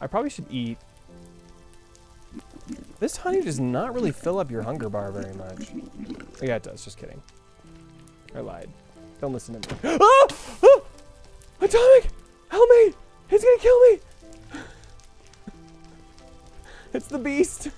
I probably should eat. This honey does not really fill up your hunger bar very much. Oh, yeah, it does. Just kidding. I lied. Don't listen to me. Oh! Ah! Atomic! Help me! He's gonna kill me! It's the beast!